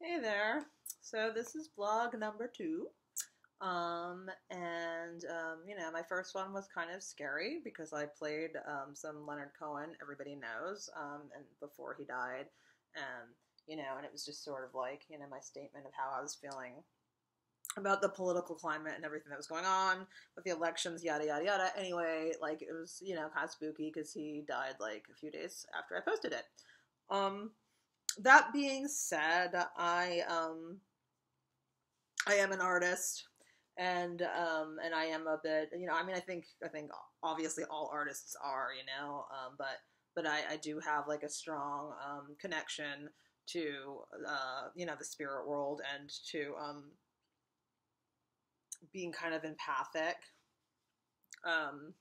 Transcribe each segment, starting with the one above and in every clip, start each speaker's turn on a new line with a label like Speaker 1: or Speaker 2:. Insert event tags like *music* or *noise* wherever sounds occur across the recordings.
Speaker 1: Hey there. So this is vlog number two. Um, and, um, you know, my first one was kind of scary because I played um, some Leonard Cohen, everybody knows, um, and before he died. And, you know, and it was just sort of like, you know, my statement of how I was feeling about the political climate and everything that was going on with the elections, yada, yada, yada. Anyway, like, it was, you know, kind of spooky because he died like a few days after I posted it. Um, that being said, I um I am an artist and um and I am a bit you know I mean I think I think obviously all artists are you know um but but I, I do have like a strong um connection to uh you know the spirit world and to um being kind of empathic. Um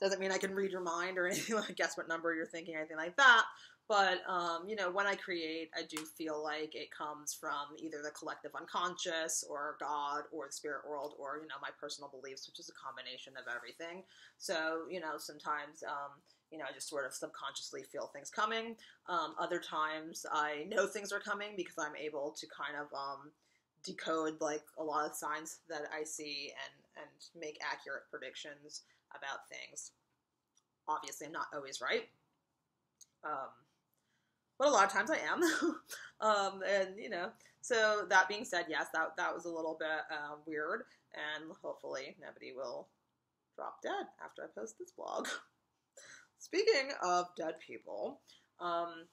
Speaker 1: doesn't mean I can read your mind or *laughs* anything like guess what number you're thinking anything like that but um, you know, when I create, I do feel like it comes from either the collective unconscious, or God, or the spirit world, or you know, my personal beliefs, which is a combination of everything. So you know, sometimes um, you know, I just sort of subconsciously feel things coming. Um, other times, I know things are coming because I'm able to kind of um, decode like a lot of signs that I see and and make accurate predictions about things. Obviously, I'm not always right. Um, but a lot of times I am. *laughs* um, and you know, so that being said, yes, that that was a little bit uh, weird, and hopefully nobody will drop dead after I post this blog. *laughs* Speaking of dead people, um,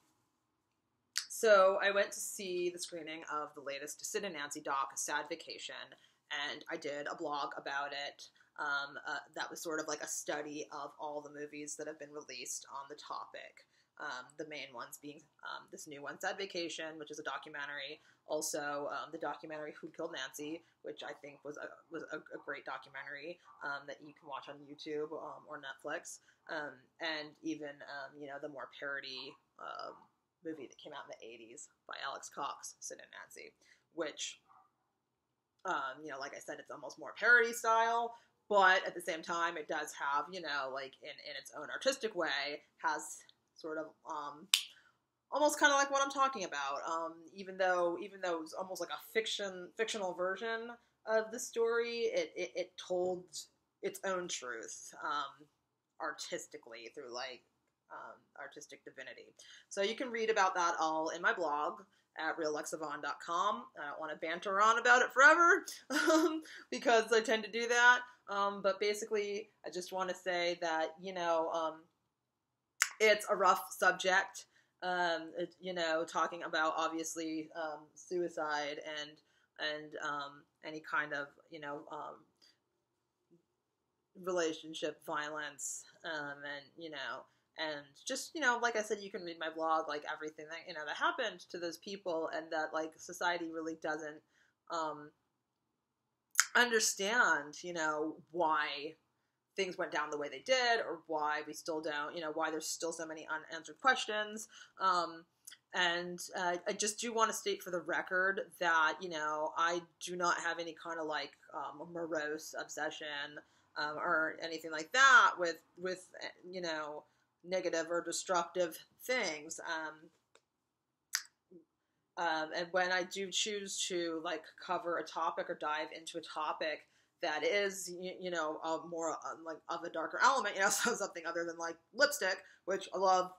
Speaker 1: so I went to see the screening of the latest Sid and Nancy doc, Sad Vacation, and I did a blog about it. Um, uh, that was sort of like a study of all the movies that have been released on the topic. Um, the main ones being um, this new one, Sad Vacation, which is a documentary. Also, um, the documentary Who Killed Nancy, which I think was a, was a, a great documentary um, that you can watch on YouTube um, or Netflix. Um, and even, you know, the more parody movie that came out in the 80s by Alex Cox, Sid and Nancy, which, you know, like I said, it's almost more parody style, but at the same time, it does have, you know, like in, in its own artistic way, has sort of um, almost kind of like what I'm talking about. Um, even though even though it was almost like a fiction fictional version of the story, it it, it told its own truth um, artistically through like um, artistic divinity. So you can read about that all in my blog at reallexavonn.com. I don't want to banter on about it forever um, *laughs* because I tend to do that. Um, but basically, I just want to say that, you know, um, it's a rough subject. Um, it, you know, talking about obviously um, suicide and and um, any kind of you know um, relationship violence um, and you know and just you know like i said you can read my blog like everything that you know that happened to those people and that like society really doesn't um understand you know why things went down the way they did or why we still don't, you know, why there's still so many unanswered questions. Um, and uh, I just do want to state for the record that, you know, I do not have any kind of like um, morose obsession um, or anything like that with, with, you know, negative or destructive things. Um, um, and when I do choose to like cover a topic or dive into a topic, that is, you, you know, more uh, like of a darker element, you know, *laughs* so something other than like lipstick, which I love,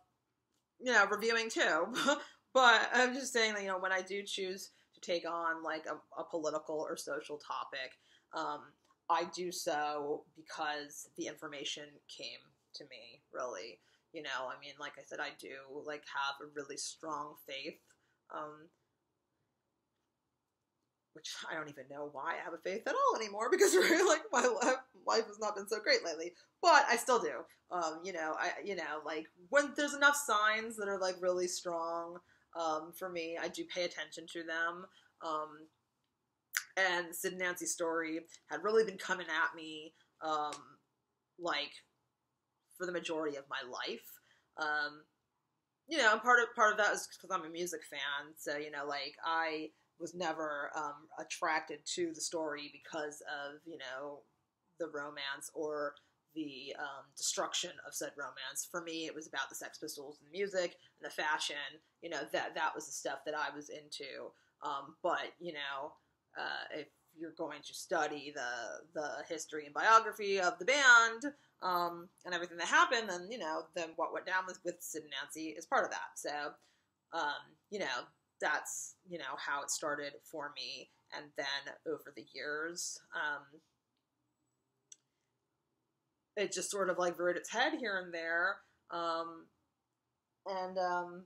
Speaker 1: you know, reviewing too. *laughs* but I'm just saying that, you know, when I do choose to take on like a, a political or social topic, um, I do so because the information came to me, really. You know, I mean, like I said, I do like have a really strong faith um, which I don't even know why I have a faith at all anymore because *laughs* really like my life, has not been so great lately. But I still do. Um, you know, I you know like when there's enough signs that are like really strong um, for me, I do pay attention to them. Um, and Sid and Nancy's story had really been coming at me um, like for the majority of my life. Um, you know, part of part of that is because I'm a music fan, so you know, like I was never um, attracted to the story because of you know the romance or the um, destruction of said romance. For me, it was about the Sex Pistols and the music and the fashion. You know that that was the stuff that I was into. Um, but you know, uh, if you're going to study the the history and biography of the band um, and everything that happened, then you know, then what went down with with Sid and Nancy is part of that. So, um, you know, that's you know how it started for me, and then over the years. Um, it just sort of like reared its head here and there. Um, and um,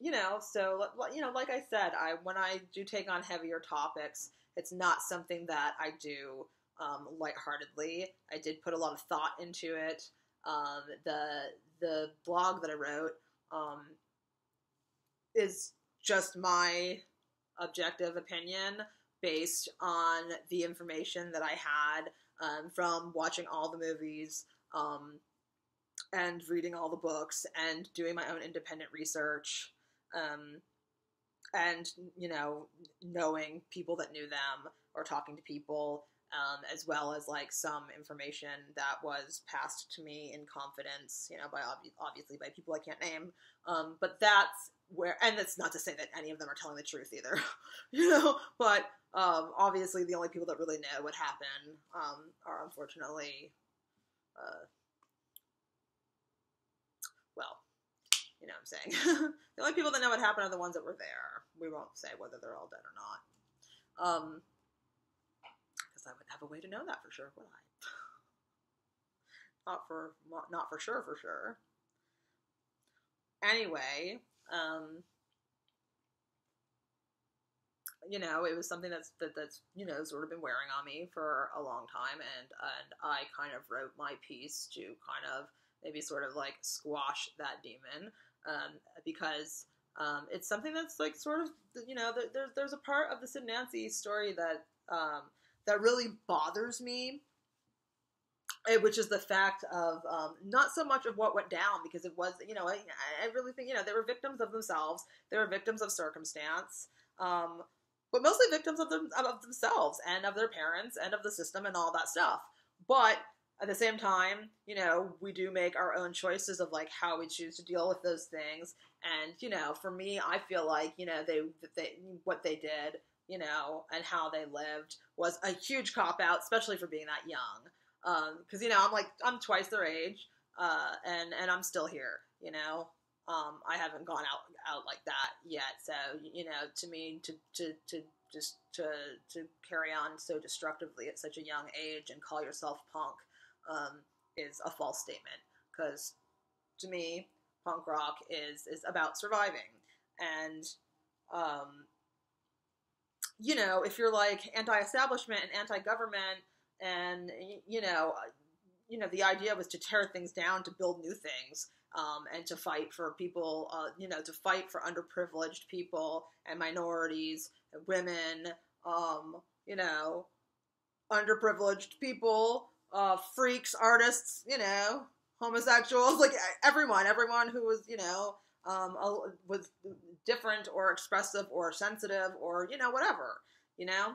Speaker 1: you know, so you know, like I said, I when I do take on heavier topics, it's not something that I do um, lightheartedly. I did put a lot of thought into it. Um, the the blog that I wrote um, is just my objective opinion based on the information that I had um, from watching all the movies um, and reading all the books and doing my own independent research um, and you know knowing people that knew them or talking to people um, as well as like some information that was passed to me in confidence you know by ob- obviously by people i can't name. Um, but that's where and that's not to say that any of them are telling the truth either *laughs* you know but um, obviously the only people that really know what happened um, are unfortunately uh, well you know what i'm saying? *laughs* The only people that know what happened are the ones that were there. We won't say whether they're all dead or not um because i wouldn't have a way to know that for sure would i? Not for not for sure for sure. Anyway um, you know, it was something that's that, that's you know sort of been wearing on me for a long time, and and I kind of wrote my piece to kind of maybe sort of like squash that demon um, because um, it's something that's like sort of you know there's there's a part of the Sid Nancy story that um, that really bothers me Eh, which is the fact of um, not so much of what went down because it was you know I, I, really think you know they were victims of themselves. They were victims of circumstance um, but mostly victims of them of themselves and of their parents and of the system and all that stuff. But at the same time you know we do make our own choices of like how we choose to deal with those things. And you know for me i feel like you know they they what they did you know and how they lived was a huge cop out especially for being that young because um, you know I'm like I'm twice their age, uh, and and I'm still here. You know, um, I haven't gone out out like that yet. So you know, to me, to to to just to to carry on so destructively at such a young age and call yourself punk um, is a false statement. Because to me, punk rock is is about surviving, and um, you know, if you're like anti-establishment and anti-government and you know, uh, you know, the idea was to tear things down to build new things. Um, and to fight for people, uh, you know, to fight for underprivileged people and minorities, and women, um, you know, underprivileged people, uh, freaks, artists, you know, homosexuals, like everyone, everyone who was, you know, um, was different or expressive or sensitive or, you know, whatever, you know.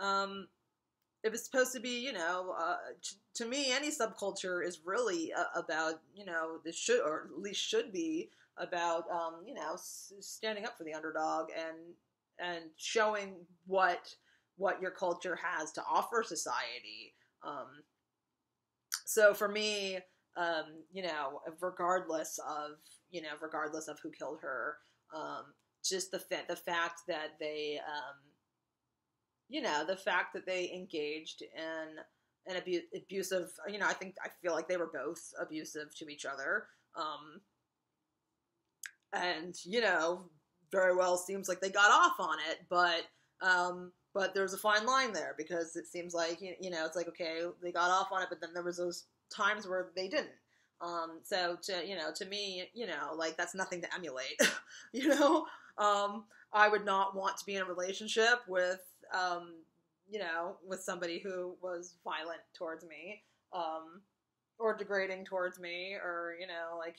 Speaker 1: Um, it was supposed to be, you know, uh, t- to me, any subculture is really uh, about, you know, this should, or at least should be about, um, you know, s- standing up for the underdog and and showing what what your culture has to offer society. Um, so for me, um, you know, regardless of, you know, regardless of who killed her, um, just the fa- the fact that they um, you know, the fact that they engaged in an abu- abusive, you know, I think I feel like they were both abusive to each other. Um, and you know, very well seems like they got off on it, but um, but there's a fine line there because it seems like you know it's like okay they got off on it, but then there was those times where they didn't. Um, so to you know to me you know like that's nothing to emulate. *laughs* you know, um, I would not want to be in a relationship with um, you know, with somebody who was violent towards me, um, or degrading towards me, or you know, like,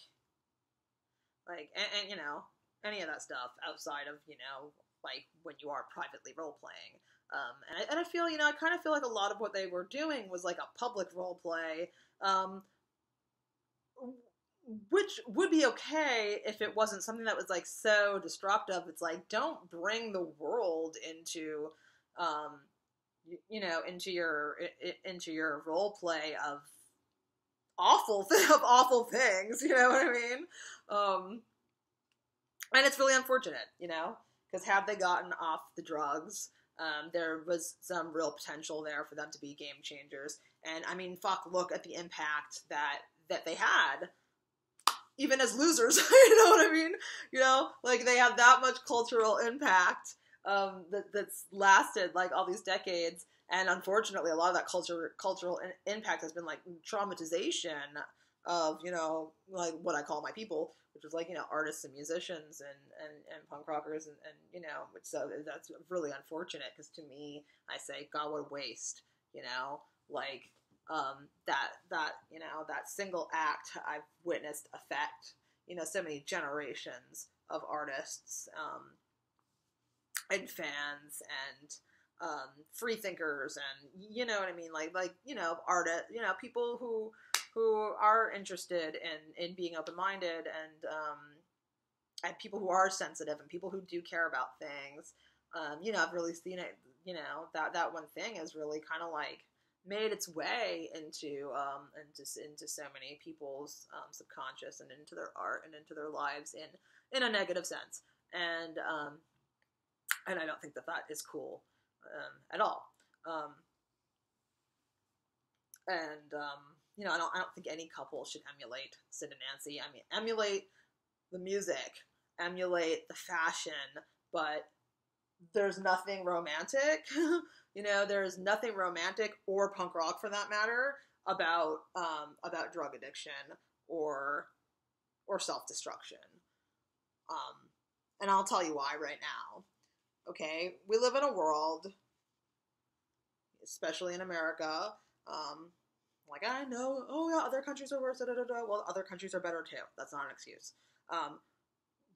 Speaker 1: like, and, and you know, any of that stuff outside of you know, like when you are privately role playing. Um, and, I, and I feel, you know, I kind of feel like a lot of what they were doing was like a public role play, um, which would be okay if it wasn't something that was like so destructive. It's like don't bring the world into, um, you, know, into your into your role play of awful *laughs* of awful things. You know what I mean? Um, and it's really unfortunate, you know, because had they gotten off the drugs, um, there was some real potential there for them to be game changers. And I mean, fuck, look at the impact that that they had, even as losers. *laughs* you know what I mean? You know, like they have that much cultural impact um, that, that's lasted like all these decades. And unfortunately, a lot of that culture cultural in- impact has been like traumatization of you know like what I call my people, which is like you know artists and musicians and and, and punk rockers and, and you know which so that's really unfortunate because to me I say God what a waste you know like um, that that you know that single act I've witnessed affect you know so many generations of artists um, and fans and um, free thinkers and you know what I mean like like you know artists you know people who who are interested in in being open minded and um, and people who are sensitive and people who do care about things. Um, you know, I've really seen it. You know that that one thing is really kind of like made its way into um, into into so many people's um, subconscious and into their art and into their lives in in a negative sense. And um, and I don't think that that is cool um, at all. Um, and um, you know, I don't, I don't think any couple should emulate Sid and Nancy. I mean, emulate the music, emulate the fashion, but there's nothing romantic. *laughs* you know, there's nothing romantic or punk rock for that matter about um, about drug addiction or or self destruction. Um, and I'll tell you why right now. Okay, we live in a world, especially in America, um, like, I know, oh yeah, other countries are worse, da, da, da, well, other countries are better too. That's not an excuse. Um,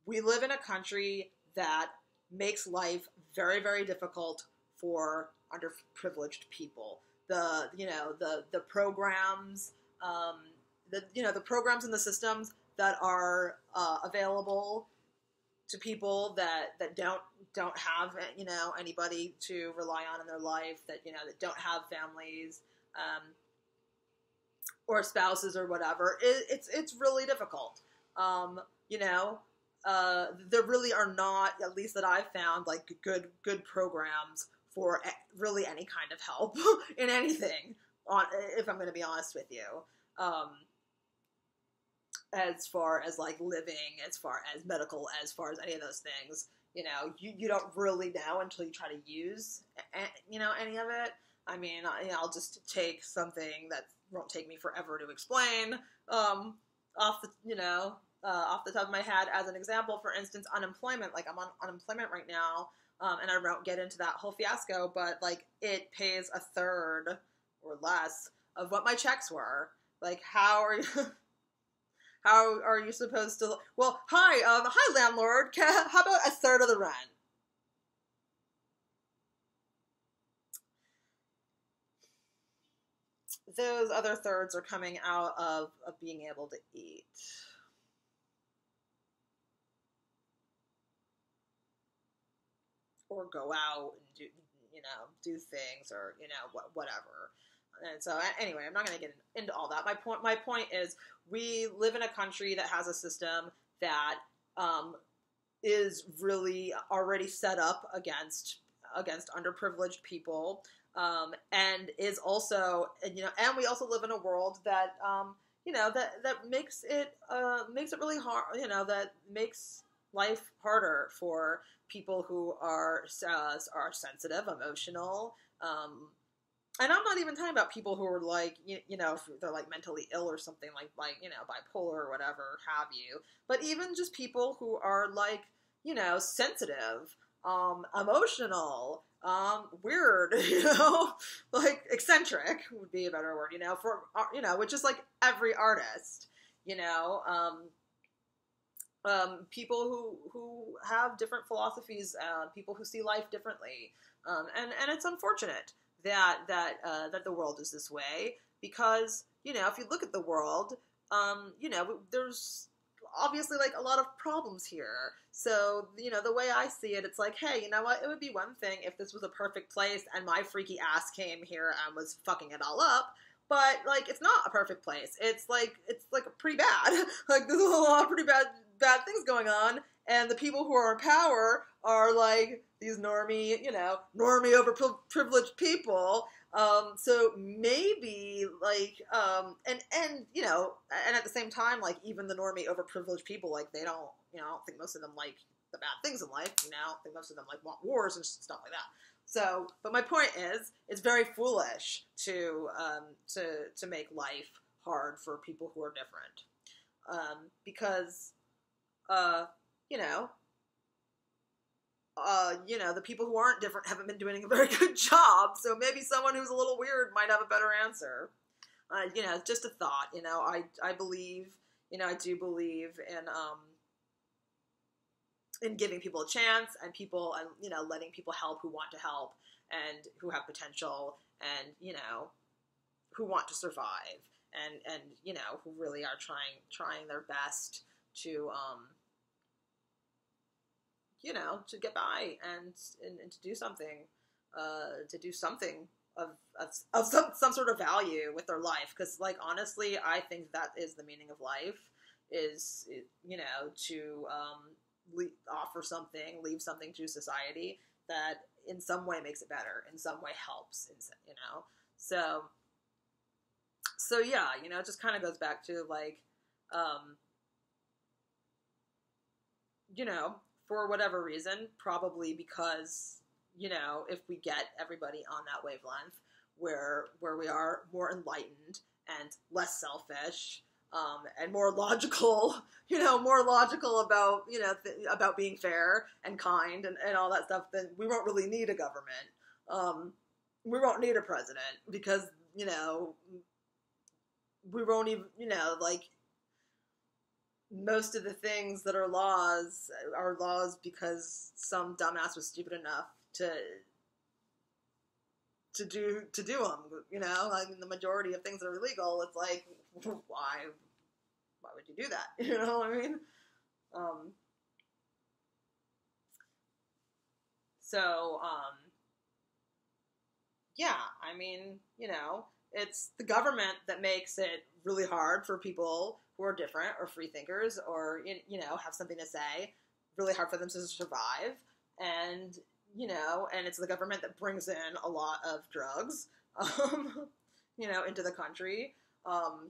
Speaker 1: we live in a country that makes life very, very difficult for underprivileged people. The, you know, the, the programs, um, the, you know, the programs and the systems that are uh, available to people that, that don't don't have you know anybody to rely on in their life that you know that don't have families um, or spouses or whatever, it, it's it's really difficult. Um, you know, uh, there really are not, at least that I've found, like good good programs for really any kind of help *laughs* in anything. On, if I'm going to be honest with you, um, as far as like living, as far as medical, as far as any of those things, you know, you, you don't really know until you try to use, you know, any of it. I mean, I, will just take something that won't take me forever to explain. Um, off the you know uh, off the top of my head, as an example, for instance, unemployment. Like I'm on unemployment right now, um, and I won't get into that whole fiasco, but like it pays a third or less of what my checks were. Like how are you? *laughs* how are you supposed to? Well, hi, um, hi landlord. *laughs* How about a third of the rent? those other thirds are coming out of, of being able to eat. Or go out and do, you know, do things or, you know, whatever. And so, anyway, I'm not going to get into all that. My point, my point is, we live in a country that has a system that um, is really already set up against against underprivileged people um, and is also you know and we also live in a world that um, you know that that makes it uh, makes it really hard you know that makes life harder for people who are uh, are sensitive emotional um, and I'm not even talking about people who are like you, you know they're like mentally ill or something like like you know bipolar or whatever have you but even just people who are like you know sensitive um, emotional um, weird, *laughs* you know, like eccentric would be a better word, you know, for uh, you know, which is like every artist, you know, um, um, people who who have different philosophies, uh, people who see life differently, um, and and it's unfortunate that that uh, that the world is this way because you know if you look at the world, um, you know, there's obviously like a lot of problems here. So, you know, the way I see it, it's like, hey, you know what? It would be one thing if this was a perfect place and my freaky ass came here and was fucking it all up. But like, it's not a perfect place. It's like it's like a pretty bad. *laughs* like there's a lot of pretty bad bad things going on, and the people who are in power are like these normie, you know, normie over privileged people. Um, so maybe like, um, and and you know, and at the same time, like even the normie overprivileged people, like they don't, you know, I don't think most of them like the bad things in life. You know, I think most of them like want wars and stuff like that. So, but my point is, it's very foolish to um, to to make life hard for people who are different, um, because, uh, you know, uh, you know, the people who aren't different haven't been doing a very *laughs* good job. So maybe someone who's a little weird might have a better answer. Uh, you know, just a thought. You know, I I believe, you know, I do believe in um in giving people a chance and people and you know letting people help who want to help and who have potential and you know who want to survive and and you know who really are trying trying their best to um you know, to get by and and, and to do something, uh, to do something of, of, of some, some sort of value with their life. Because, like, honestly, I think that is the meaning of life is, you know, to um, offer something, leave something to society that in some way makes it better, in some way helps, you know. So, so yeah, you know, it just kind of goes back to like, um, you know, for whatever reason, probably because you know if we get everybody on that wavelength where where we are more enlightened and less selfish um, and more logical, *laughs* you know, more logical about you know th- about being fair and kind and, and all that stuff, then we won't really need a government. Um, we won't need a president because you know we won't even you know like most of the things that are laws are laws because some dumbass was stupid enough to to do to do them. You know, like the majority of things that are illegal, it's like *laughs* why why would you do that? *laughs* You know what I mean? Um, so um, yeah, I mean, you know, it's the government that makes it really hard for people who are different or free thinkers or you know have something to say really hard for them to survive. And you know and it's the government that brings in a lot of drugs *laughs* um, you know into the country um,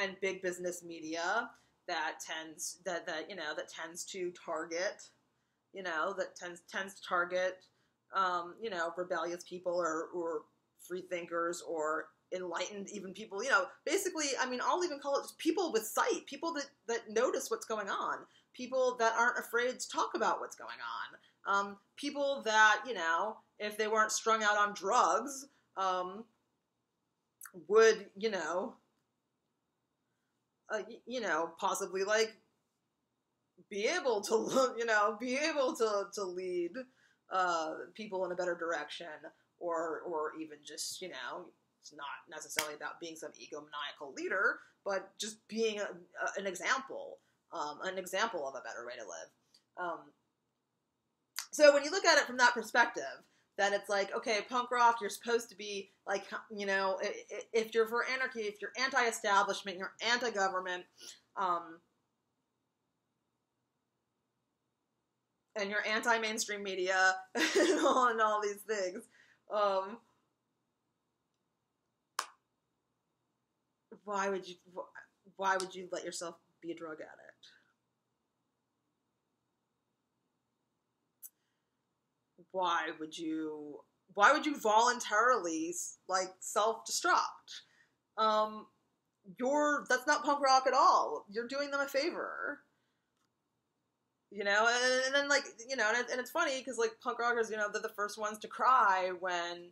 Speaker 1: and big business media that tends that that you know that tends to target you know that tends tends to target um, you know rebellious people or or free thinkers or enlightened even people you know basically i mean i'll even call it people with sight people that that notice what's going on people that aren't afraid to talk about what's going on um, people that you know if they weren't strung out on drugs um, would you know uh, you know possibly like be able to *laughs* you know be able to to lead uh, people in a better direction or or even just you know it's not necessarily about being some egomaniacal leader, but just being a, a, an example, um, an example of a better way to live. Um, so when you look at it from that perspective, then it's like, okay, punk rock, you're supposed to be like, you know, if you're for anarchy, if you're anti-establishment, you're anti-government, um, and you're anti-mainstream media and *laughs* all, and all these things. Um, why would you why would you let yourself be a drug addict? Why would you why would you voluntarily like self-destruct? Um you're that's not punk rock at all. You're doing them a favor. You know, and, and then like you know, and, and it's funny because like punk rockers, you know, they're the first ones to cry when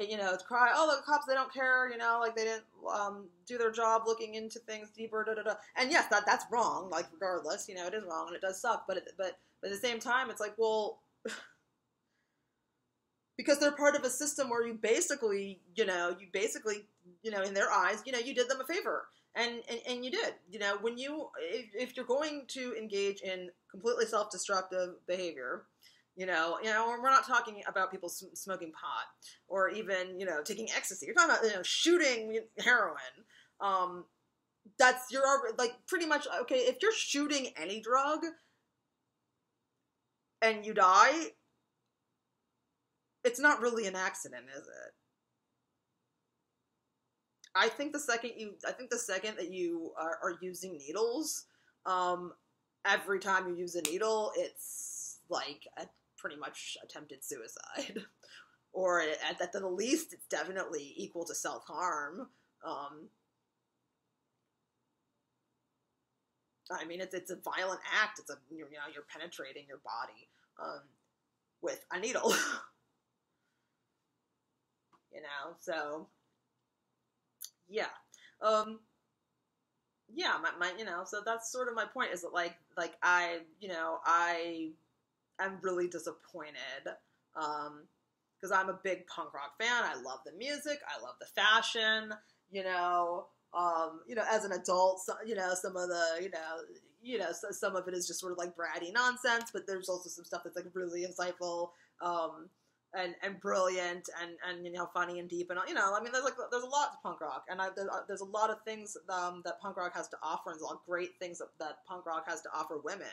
Speaker 1: you know, cry, oh, the cops, they don't care, you know, like they didn't um, do their job looking into things deeper, da da da. And yes, that that's wrong. Like regardless, you know, it is wrong and it does suck. But it, but, but at the same time, it's like, well, *sighs* because they're part of a system where you basically, you know, you basically you know, in their eyes, you know, you did them a favor. And, and, and you did, you know, when you, if, if you're going to engage in completely self-destructive behavior, you know, you know, we're not talking about people smoking pot or even, you know, taking ecstasy. You're talking about, you know, shooting heroin. Um, that's you're like pretty much okay. If you're shooting any drug and you die, it's not really an accident, is it? I think the second you, I think the second that you are, are using needles, um, every time you use a needle, it's like a pretty much attempted suicide, *laughs* or at, at the least, it's definitely equal to self harm. Um, I mean, it's it's a violent act. It's a you know you're penetrating your body um, with a needle. *laughs* you know, so yeah, um, yeah, my, my you know, so that's sort of my point. Is that like like I you know I am really disappointed because um, I'm a big punk rock fan. I love the music. I love the fashion. You know, um, you know, as an adult, so, you know, some of the, you know, you know, so, some of it is just sort of like bratty nonsense, but there's also some stuff that's like really insightful, um, and and brilliant and and you know funny and deep and you know I mean there's like there's a lot to punk rock and I, there's, uh, there's a lot of things um, that punk rock has to offer and there's a lot of great things that, that punk rock has to offer women.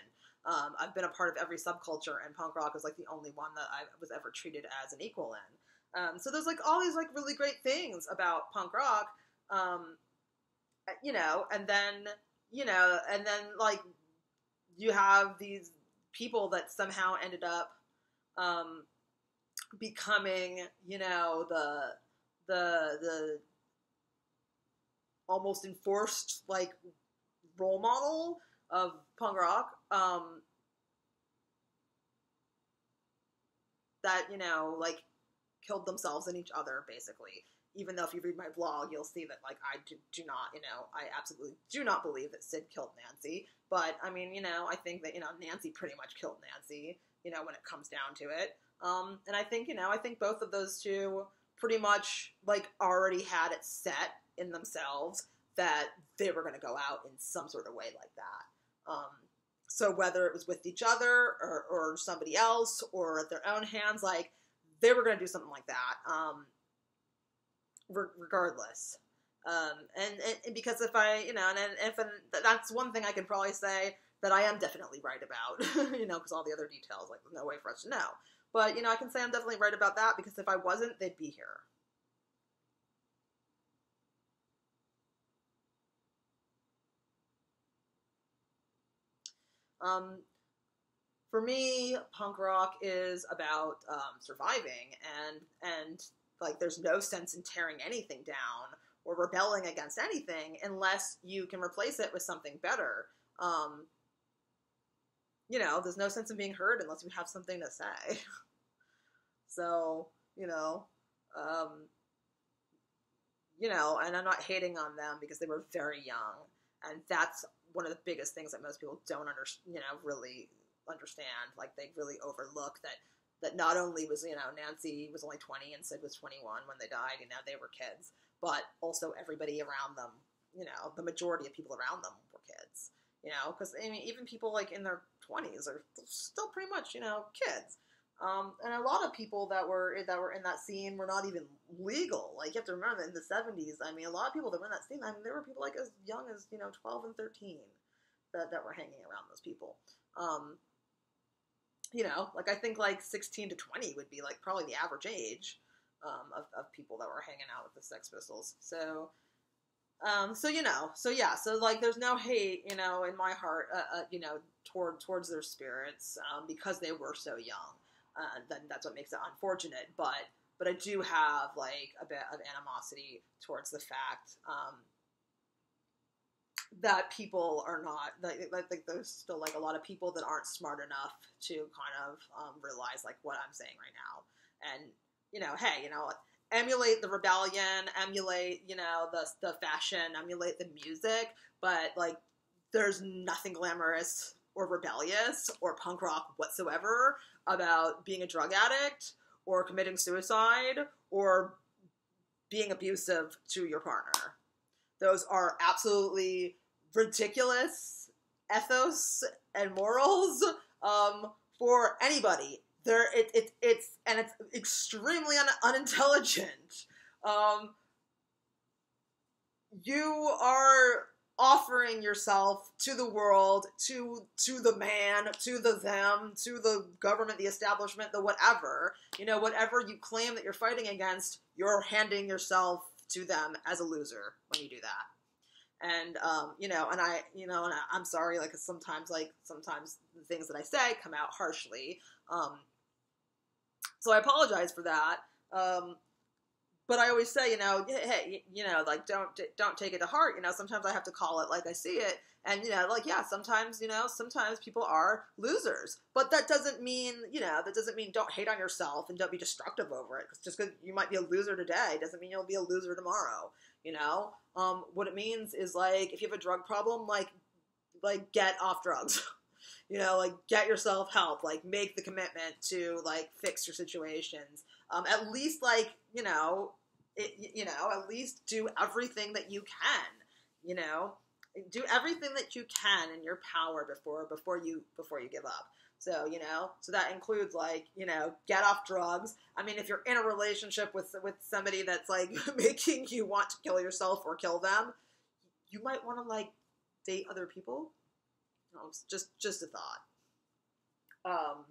Speaker 1: Um, I've been a part of every subculture and punk rock is like the only one that I was ever treated as an equal in. Um, so there's like all these like really great things about punk rock. Um, uh, you know, and then you know, and then like you have these people that somehow ended up um, becoming, you know, the the the almost enforced like role model of punk rock. Um, that you know, like killed themselves and each other, basically even though if you read my blog, you'll see that like I do, do, not, you know, I absolutely do not believe that Sid killed Nancy. But I mean, you know, I think that you know Nancy pretty much killed Nancy. You know, when it comes down to it. Um, and I think you know, I think both of those two pretty much like already had it set in themselves that they were going to go out in some sort of way like that. Um, so whether it was with each other or, or somebody else or at their own hands, like they were going to do something like that. Um, regardless. Um, and, and, because if I, you know, and, and if and that's one thing I can probably say that I am definitely right about, *laughs* you know, because all the other details, like, there's no way for us to know. But, you know, I can say I'm definitely right about that because if I wasn't, they'd be here. Um, for me, punk rock is about um, surviving and and like there's no sense in tearing anything down or rebelling against anything unless you can replace it with something better. Um, you know, there's no sense in being heard unless you have something to say. *laughs* so, you know, um, you know, and I'm not hating on them because they were very young, and that's one of the biggest things that most people don't under, you know, really understand. Like they really overlook that that not only was you know Nancy was only 20 and Sid was 21 when they died, you know they were kids, but also everybody around them, you know, the majority of people around them were kids, you know, because I mean even people like in their 20s are still pretty much you know kids. Um, and a lot of people that were that were in that scene were not even legal. Like you have to remember that in the seventies. I mean, a lot of people that were in that scene. I mean, there were people like as young as you know twelve and thirteen that that were hanging around those people. Um, you know, like I think like 16 to 20 would be like probably the average age um, of, of people that were hanging out with the Sex Pistols. So, um, so you know, so yeah, so like there's no hate, you know, in my heart, uh, uh, you know, toward towards their spirits um, because they were so young. Uh, then that's what makes it unfortunate. But but I do have like a bit of animosity towards the fact um, that people are not like, think there's still like a lot of people that aren't smart enough to kind of um, realize like what I'm saying right now, and you know, hey, you know, emulate the rebellion, emulate you know the the fashion, emulate the music, but like there's nothing glamorous or rebellious or punk rock whatsoever about being a drug addict or committing suicide or being abusive to your partner. Those are absolutely ridiculous ethos and morals um, for anybody. There, it, it, it's and it's extremely un- unintelligent. Um, you are offering yourself to the world, to to the man, to the them, to the government, the establishment, the whatever. You know, whatever you claim that you're fighting against, you're handing yourself to them as a loser when you do that. And um, you know, and I, you know, and I, I'm sorry, like sometimes, like sometimes the things that I say come out harshly. Um, so I apologize for that. Um, but I always say, you know, hey, you know, like don't don't take it to heart. You know, sometimes I have to call it like I see it, and you know, like yeah, sometimes you know, sometimes people are losers, but that doesn't mean you know, that doesn't mean don't hate on yourself and don't be destructive over it. Just because you might be a loser today doesn't mean you'll be a loser tomorrow. You know, um, what it means is like if you have a drug problem, like like get off drugs. *laughs* you know, like get yourself help, like make the commitment to like fix your situations. Um, at least like you know it, you know, at least do everything that you can, you know, do everything that you can in your power before before you before you give up. So, you know, so that includes like, you know, get off drugs. I mean, if you're in a relationship with with somebody that's like *laughs* making you want to kill yourself or kill them, you might want to like date other people. Just just a thought. Um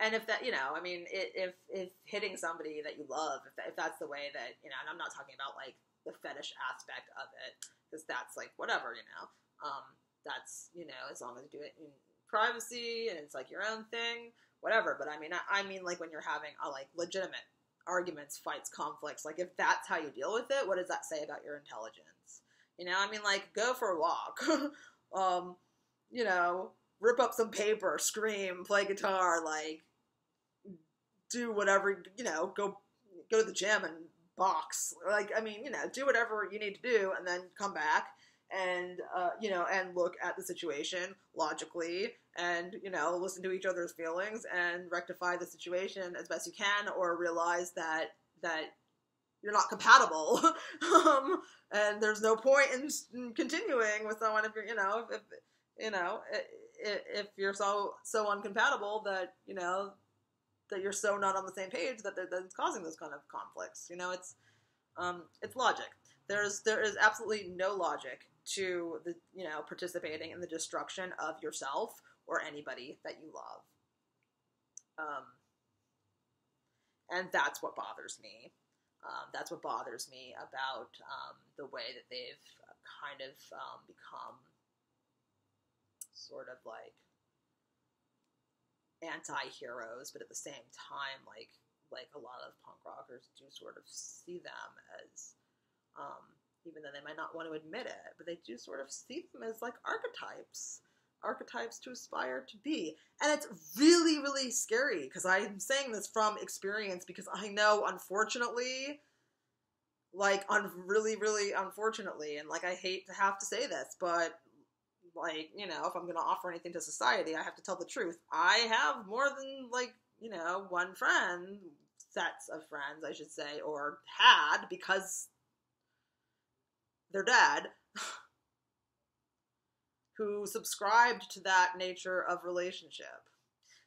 Speaker 1: and if that you know i mean if if hitting somebody that you love if, that, if that's the way that you know and i'm not talking about like the fetish aspect of it because that's like whatever you know. Um that's you know as long as you do it in privacy and it's like your own thing whatever. But i mean i, I mean like when you're having a like legitimate arguments fights conflicts like if that's how you deal with it what does that say about your intelligence? You know i mean like go for a walk. *laughs* Um you know rip up some paper, scream, play guitar, like do whatever you know, go go to the gym and box. Like I mean, you know, do whatever you need to do, and then come back and uh, you know and look at the situation logically and you know listen to each other's feelings and rectify the situation as best you can or realize that that you're not compatible *laughs* um, and there's no point in continuing with someone if you're you know if, if you know if, if you're so so uncompatible that you know that you're so not on the same page that, that it's causing those kind of conflicts. You know, it's um, it's logic. There's there is absolutely no logic to the you know participating in the destruction of yourself or anybody that you love. Um, and that's what bothers me. Um, that's what bothers me about um, the way that they've kind of um, become sort of like anti-heroes, but at the same time, like like a lot of punk rockers do sort of see them as, um, even though they might not want to admit it, but they do sort of see them as like archetypes, archetypes to aspire to be, and it's really really scary because I'm saying this from experience because I know, unfortunately. Like, un- really, really unfortunately, and like, I hate to have to say this, but like you know if i'm going to offer anything to society i have to tell the truth. I have more than like you know one friend sets of friends i should say or had because they're dead *laughs* who subscribed to that nature of relationship.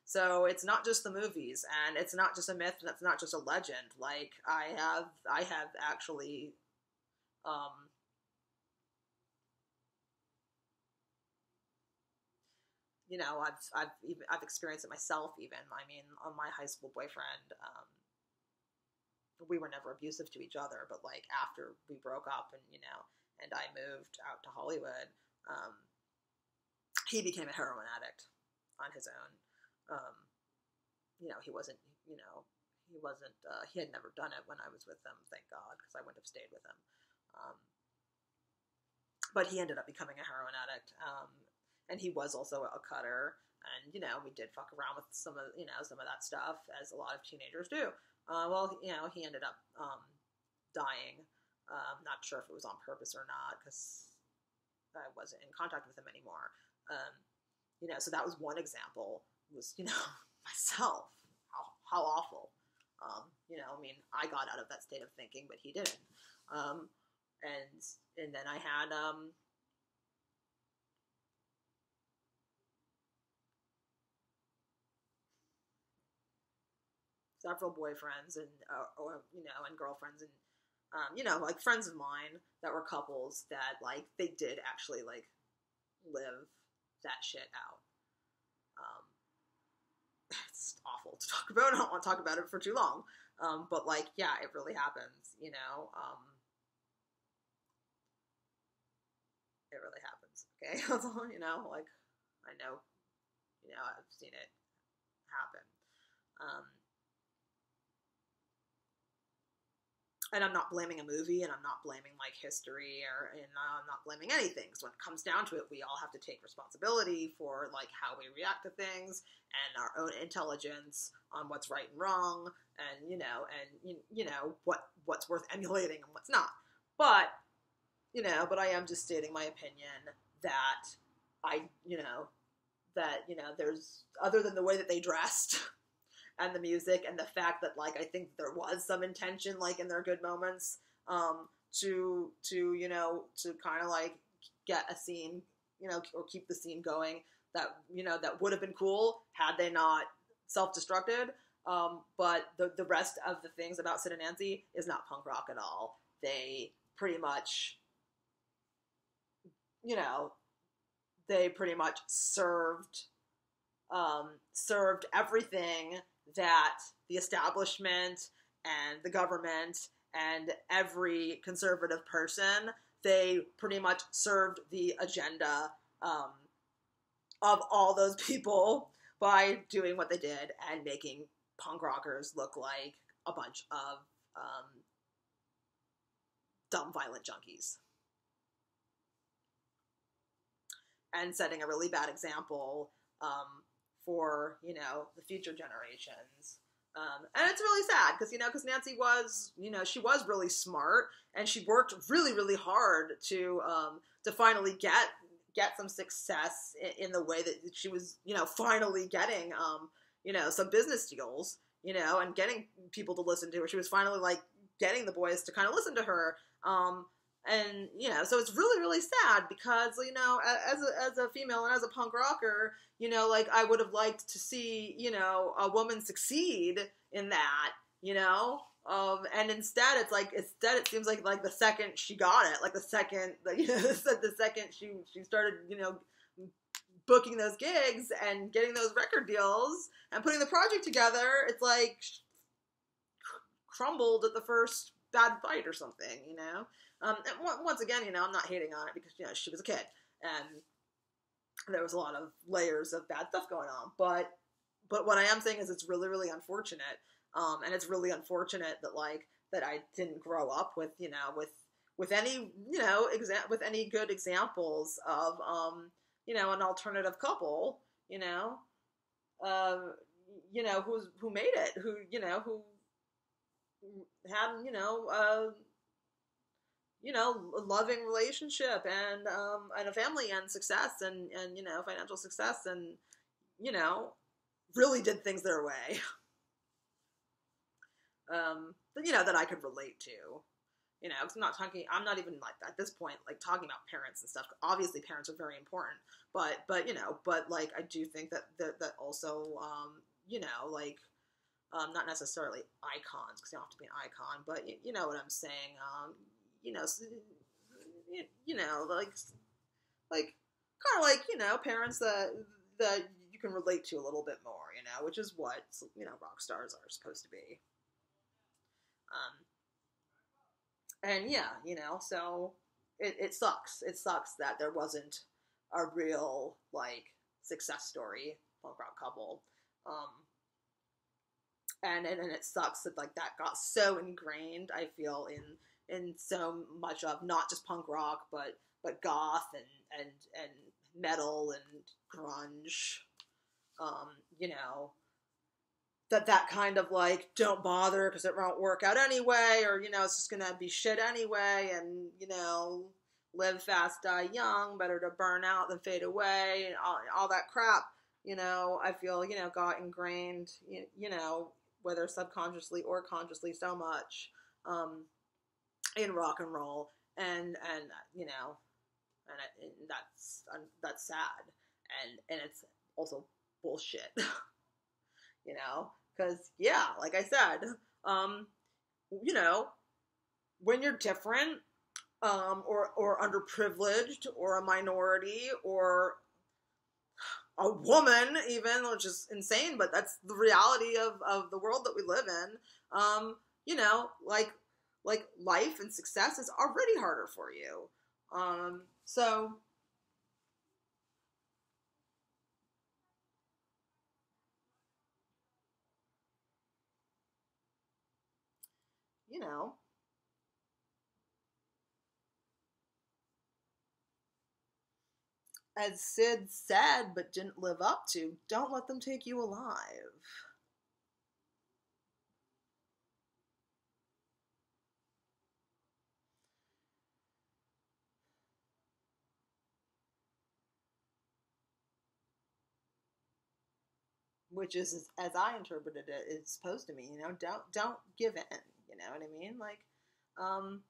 Speaker 1: So it's not just the movies and it's not just a myth and it's not just a legend. Like i have i have actually um you know, I've I've even I've experienced it myself. Even I mean, on my high school boyfriend, um, we were never abusive to each other, but like after we broke up, and you know, and I moved out to Hollywood, um, he became a heroin addict on his own. Um, you know, he wasn't. You know, he wasn't. Uh, he had never done it when I was with him. Thank God, because I wouldn't have stayed with him. Um, but he ended up becoming a heroin addict. Um, and he was also a cutter. And you know, we did fuck around with some of you know some of that stuff, as a lot of teenagers do. Uh, well, you know, he ended up um, dying. Um, not sure if it was on purpose or not, because I wasn't in contact with him anymore. Um, you know, so that was one example. Was you know *laughs* myself how how awful. Um, you know, I mean, I got out of that state of thinking, but he didn't. Um, and and then I had um, several boyfriends and uh, or you know and girlfriends and um, you know like friends of mine that were couples that like they did actually like live that shit out. Um, *laughs* it's awful to talk about. I don't want to talk about it for too long. Um, but like, yeah, it really happens. You know, um, it really happens. Okay, *laughs* you know, like I know, you know, I've seen it happen. Um, and I'm not blaming a movie, and I'm not blaming like history, or and I'm not blaming anything. So when it comes down to it, we all have to take responsibility for like how we react to things and our own intelligence on what's right and wrong, and you know, and you, you know what what's worth emulating and what's not. But you know, but I am just stating my opinion that I, you know, that you know, there's other than the way that they dressed. *laughs* and the music and the fact that like I think there was some intention like in their good moments um, to to you know to kind of like get a scene you know or keep the scene going that you know that would have been cool had they not self-destructed. Um, but the the rest of the things about Sid and Nancy is not punk rock at all. They pretty much you know they pretty much served um, served everything that the establishment and the government and every conservative person they pretty much served the agenda um, of all those people by doing what they did and making punk rockers look like a bunch of um, dumb violent junkies. And setting a really bad example um, for you know the future generations. Um, and it's really sad because you know because Nancy was you know she was really smart and she worked really really hard to um, to finally get get some success in, in, the way that she was you know finally getting um, you know some business deals you know and getting people to listen to her. She was finally like getting the boys to kind of listen to her. Um, and you know so it's really really sad because you know as a, as a female and as a punk rocker you know like i would have liked to see you know a woman succeed in that you know? Um, and instead it's like instead it seems like like the second she got it like the second *laughs* like, the second she she started you know booking those gigs and getting those record deals and putting the project together it's like crumbled at the first bad fight or something you know um, and once again, you know, I'm not hating on it because you know she was a kid and there was a lot of layers of bad stuff going on. But but what I am saying is it's really really unfortunate, um, and it's really unfortunate that like that I didn't grow up with you know with with any you know exa- with any good examples of um, you know an alternative couple, you know, uh, you know who's who made it, who you know who had you know. Uh, you know, loving relationship and um, and a family and success and and you know financial success and you know really did things their way. *laughs* um, you know that I could relate to. You know, because I'm not talking. I'm not even like at this point like talking about parents and stuff. Obviously, parents are very important, but but you know, but like I do think that that, that also um, you know like um, not necessarily icons because you don't have to be an icon, but you, you know what I'm saying. Um, you know, you know, like, like kind of like you know, parents that that you can relate to a little bit more, you know, which is what you know rock stars are supposed to be. Um, and yeah, you know, so it, it sucks. It sucks that there wasn't a real like success story punk rock couple. Um, and, and and it sucks that like that got so ingrained. I feel in in so much of not just punk rock, but but goth and and and metal and grunge. Um, you know, that that kind of like don't bother because it won't work out anyway, or you know it's just gonna be shit anyway, and you know live fast, die young, better to burn out than fade away, and all, all that crap. You know, I feel you know got ingrained. You, you know, whether subconsciously or consciously, so much um, in rock and roll, and and you know, and, it, and that's that's sad, and and it's also bullshit, *laughs* you know, because yeah, like I said, um, you know, when you're different, um, or or underprivileged, or a minority, or a woman even which is insane but that's the reality of, of the world that we live in um, you know like like life and success is already harder for you um, so you know as Sid said but didn't live up to, don't let them take you alive. Which is, as I interpreted it, it, is supposed to mean, you know, don't don't give in. You know what I mean? Like, um,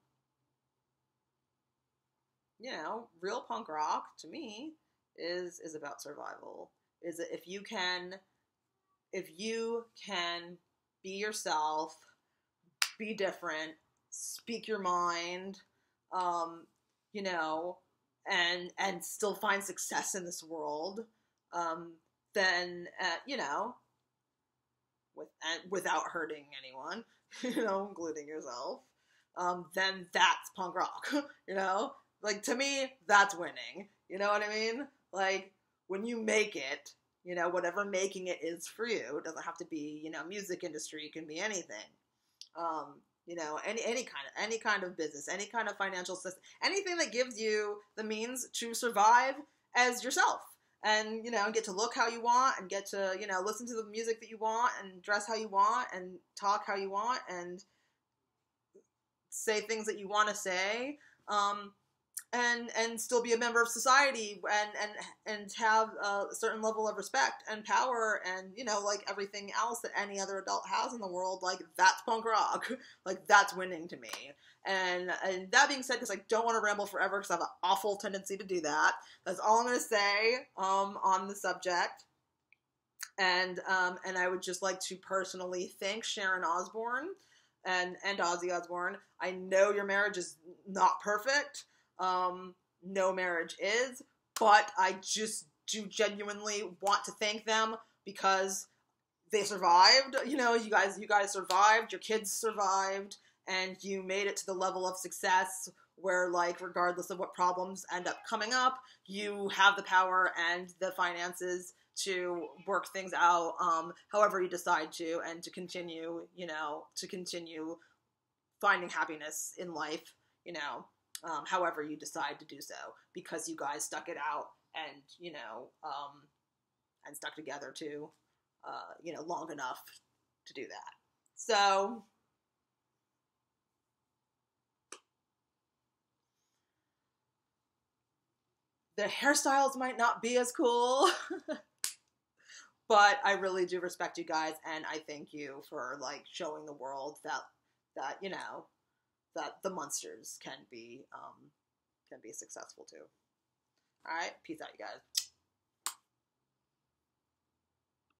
Speaker 1: you know, real punk rock to me is is about survival. Is if you can if you can be yourself, be different, speak your mind, um, you know, and and still find success in this world, um, then uh, you know, with without hurting anyone, *laughs* you know, including yourself, um, then that's punk rock, *laughs* you know. Like to me, that's winning. You know what I mean? Like when you make it, you know, whatever making it is for you, it doesn't have to be, you know, music industry, it can be anything. Um, you know, any any kind of any kind of business, any kind of financial system, anything that gives you the means to survive as yourself and you know get to look how you want and get to you know listen to the music that you want and dress how you want and talk how you want and say things that you want to say. Um, and and still be a member of society and and and have a certain level of respect and power and you know like everything else that any other adult has in the world like that's punk rock. *laughs* Like that's winning to me. And and that being said because i don't want to ramble forever because i have an awful tendency to do that that's all i'm going to say um, on the subject. And um, and i would just like to personally thank sharon osbourne and and ozzy osbourne. I know your marriage is not perfect um, no marriage is, but I just do genuinely want to thank them because they survived. You know, you guys, you guys survived. Your kids survived, and you made it to the level of success where, like, regardless of what problems end up coming up, you have the power and the finances to work things out, um, however you decide to, and to continue, you know, to continue finding happiness in life. You know, um, however you decide to do so, because you guys stuck it out and you know um, and stuck together too, uh, you know, long enough to do that. So. The hairstyles might not be as cool, *laughs* but I really do respect you guys, and I thank you for like showing the world that that you know that the monsters can be um, can be successful too. All right, peace out, you guys.